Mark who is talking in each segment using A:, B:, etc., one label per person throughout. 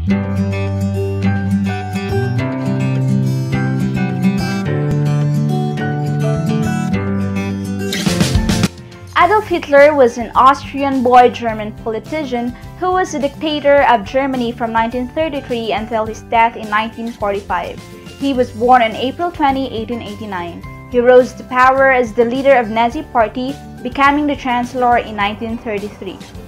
A: Adolf Hitler was an Austrian boy German politician who was the dictator of Germany from 1933 until his death in 1945. He was born on April 20, 1889. He rose to power as the leader of Nazi Party, becoming the Chancellor in 1933.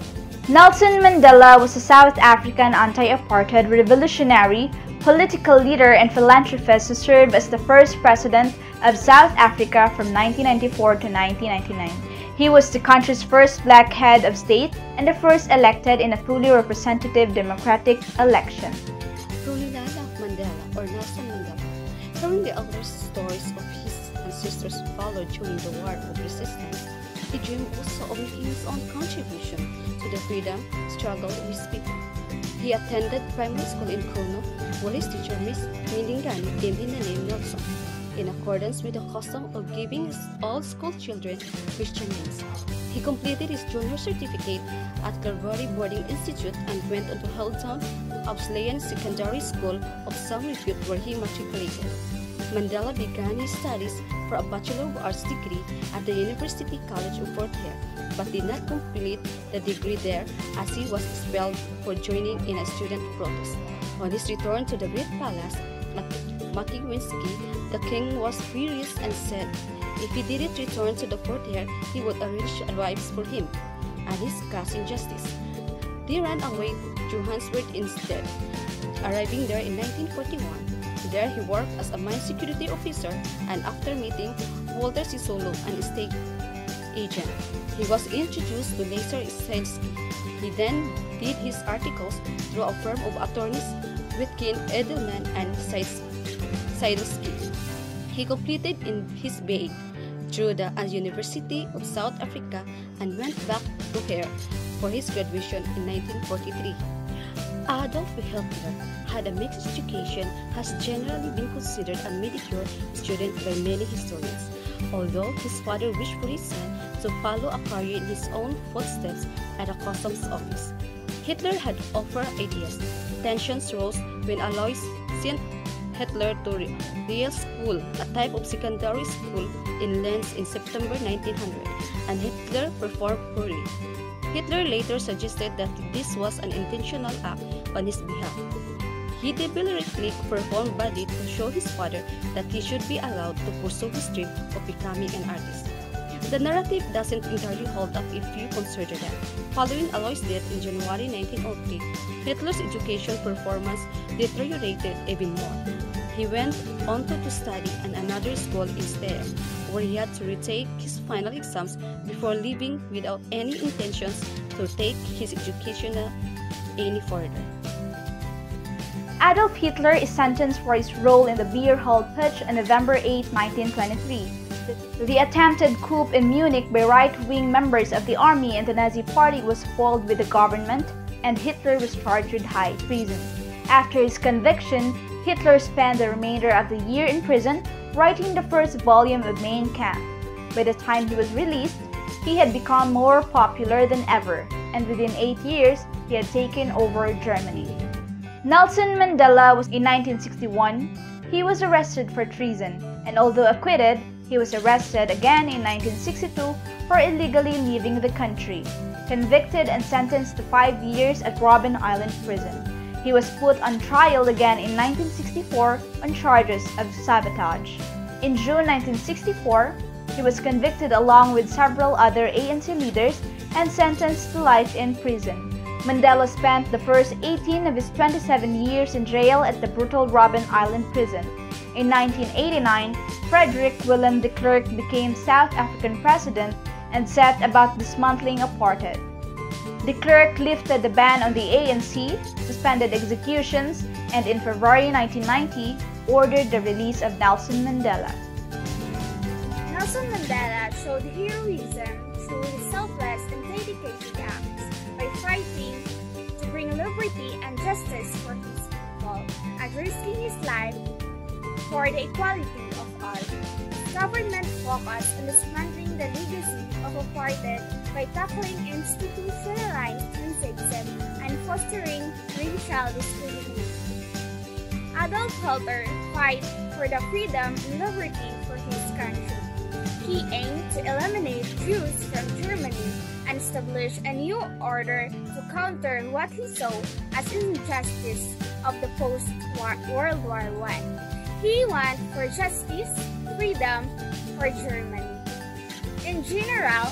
A: Nelson Mandela was a South African anti-apartheid revolutionary, political leader and philanthropist who served as the first president of South Africa from 1994 to 1999. He was the country's first black head of state and the first elected in a fully representative democratic election.
B: Mandela or Nelson Mandela, hearing the elder stories of his ancestors who followed during the War of Resistance, he dreamed also of his own contribution to the freedom struggle of his people. He attended primary school in Qunu, where his teacher Miss Mdingane gave him the name Nelson in accordance with the custom of giving all school children Christian names. He completed his junior certificate at Clarkebury Boarding Institute and went on to Healdtown Wesleyan Secondary School of some repute where he matriculated. Mandela began his studies for a Bachelor of Arts degree at the University College of Fort Hare, but did not complete the degree there as he was expelled for joining in a student protest. On his return to the Great Palace, Mqhekezweni, the king was furious and said if he didn't return to the Fort Hare, he would arrange wives for him and his cousin Justice. They ran away to Johannesburg instead, arriving there in 1941. There he worked as a mine security officer and after meeting Walter Sisulu, an estate agent, he was introduced to Lazar Sidelsky. He then did his articles through a firm of attorneys Witkin, Eidelman, and Sidelsky. He completed in his BA through the University of South Africa and went back to Hare for his graduation in 1943. Adolf Hitler had a mixed education has generally been considered a mediocre student by many historians. Although his father wished for his son to follow a career in his own footsteps at a customs office, Hitler had offered ideas. Tensions rose when Alois sent Hitler to Real School, a type of secondary school in Linz in September 1900, and Hitler performed poorly. Hitler later suggested that this was an intentional act on his behalf. He deliberately performed badly to show his father that he should be allowed to pursue his dream of becoming an artist. The narrative doesn't entirely hold up if you consider that. Following Alois' death in January 1903, Hitler's education performance deteriorated even more. He went on to, study at another school instead, where he had to retake his final exams before leaving without any intentions to take his education any further.
A: Adolf Hitler is sentenced for his role in the beer hall putsch on November 8, 1923. The attempted coup in Munich by right-wing members of the army and the Nazi Party was foiled with the government, and Hitler was charged with high treason. After his conviction, Hitler spent the remainder of the year in prison writing the first volume of Mein Kampf. By the time he was released, he had become more popular than ever, and within eight years, he had taken over Germany. Nelson Mandela was in 1961. He was arrested for treason, and although acquitted, he was arrested again in 1962 for illegally leaving the country, convicted and sentenced to five years at Robben Island Prison. He was put on trial again in 1964 on charges of sabotage. In June 1964, he was convicted along with several other ANC leaders and sentenced to life in prison. Mandela spent the first 18 of his 27 years in jail at the brutal Robben Island prison. In 1989, Frederick Willem de Klerk became South African president and set about dismantling apartheid. De Klerk lifted the ban on the ANC, suspended executions, and in February 1990, ordered the release of Nelson Mandela.
C: Nelson Mandela showed heroism through his selfless and dedicated acts by fighting to bring liberty and justice for his people and risking his life for the equality of all. Government focused on dismantling the legacy of apartheid by tackling institutionalized racism and fostering racial discrimination. Adolf Hitler fight for the freedom and liberty for his country. He aimed to eliminate Jews from Germany and establish a new order to counter what he saw as injustice of the post-World War I. He wanted for justice, freedom for Germany. In general,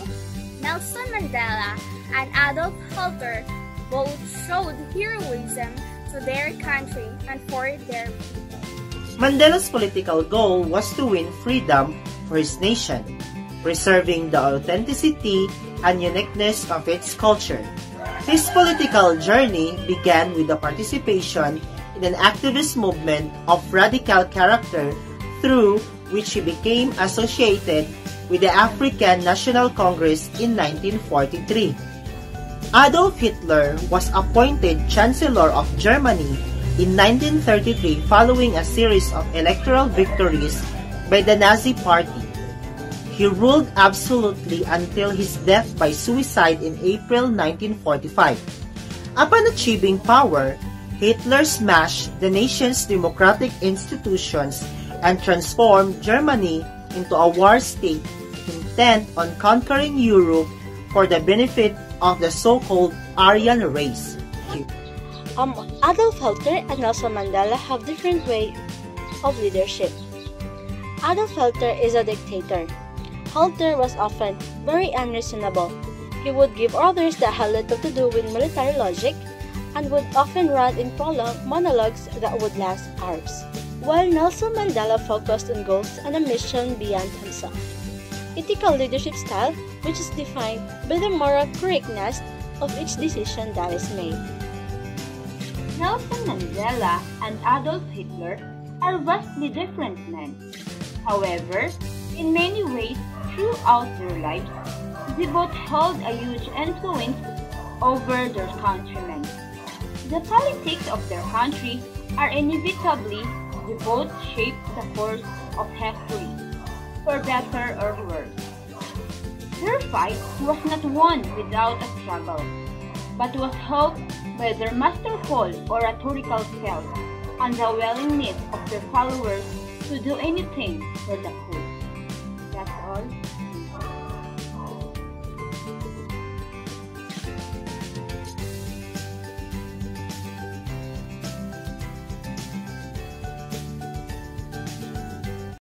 C: Nelson Mandela and Adolf Hitler both showed heroism to their country and for their people.
D: Mandela's political goal was to win freedom for his nation, preserving the authenticity and uniqueness of its culture. His political journey began with the participation in an activist movement of radical character through which he became associated with the African National Congress in 1943. Adolf Hitler was appointed Chancellor of Germany in 1933 following a series of electoral victories by the Nazi Party. He ruled absolutely until his death by suicide in April 1945. Upon achieving power, Hitler smashed the nation's democratic institutions and transformed Germany into a war state intent on conquering Europe for the benefit of the so-called Aryan race.
E: Um, Adolf Hitler and Nelson Mandela have different ways of leadership. Adolf Hitler is a dictator. Hitler was often very unreasonable. He would give orders that had little to do with military logic and would often run in prolonged monologues that would last hours, while Nelson Mandela focused on goals and a mission beyond himself ethical leadership style which is defined by the moral correctness of each decision that is made.
F: Nelson Mandela and Adolf Hitler are vastly different men. However, in many ways throughout their lives, they both held a huge influence over their countrymen. The politics of their country are inevitably they both shaped the course of history for better or worse. Their fight was not won without a struggle, but was helped by their masterful oratorical skills and the willingness of their followers to do anything for the cause. That's all.